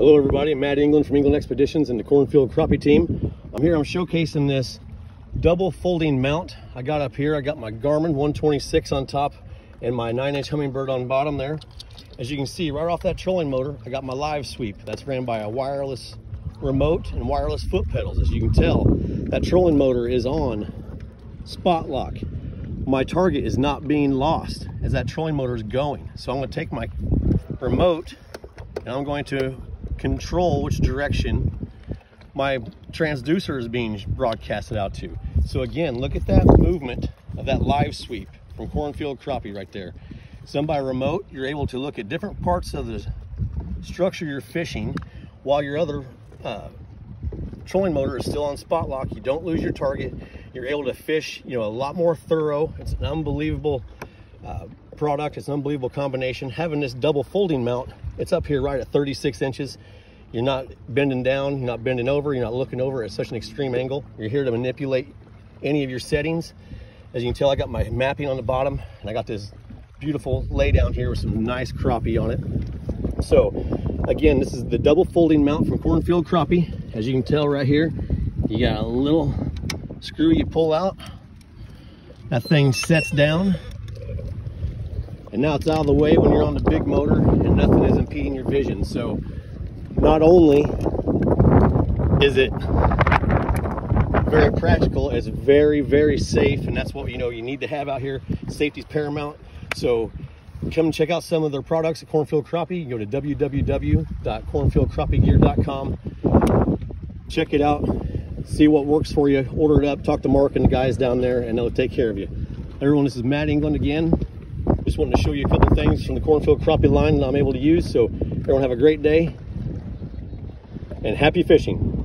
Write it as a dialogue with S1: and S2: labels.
S1: Hello everybody, I'm Matt England from England Expeditions and the Cornfield Crappie team. I'm here, I'm showcasing this double folding mount I got up here. I got my Garmin 126 on top and my 9-inch Humminbird on bottom there. As you can see, right off that trolling motor, I got my LiveSweep. That's ran by a wireless remote and wireless foot pedals. As you can tell, that trolling motor is on spot lock. My target is not being lost as that trolling motor is going. So I'm gonna take my remote and I'm going to control which direction my transducer is being broadcasted out to. So again, look at that movement of that LiveSweep from cornfield crappie right there. Some by remote, you're able to look at different parts of the structure you're fishing while your other uh, trolling motor is still on spot lock. You don't lose your target. You're able to fish, you know, a lot more thorough. It's an unbelievable uh, product. It's an unbelievable combination. Having this double folding mount, it's up here right at 36 inches. You're not bending down, you're not bending over, you're not looking over at such an extreme angle. You're here to manipulate any of your settings. As you can tell, I got my mapping on the bottom and I got this beautiful lay down here with some nice crappie on it. So again, this is the double folding mount from Cornfield Crappie. As you can tell right here, you got a little screw you pull out. That thing sets down. And now it's out of the way when you're on the big motor and nothing is impeding your vision. So not only is it very practical, it's very, very safe, and that's what you know you need to have out here. Safety is paramount. So come check out some of their products at Cornfield Crappie. Go to www.cornfieldcrappiegear.com. Check it out, see what works for you, order it up, talk to Mark and the guys down there, and they'll take care of you. Everyone, this is Matt England again. Just wanted to show you a couple things from the Cornfield Crappie line that I'm able to use. So everyone have a great day and happy fishing.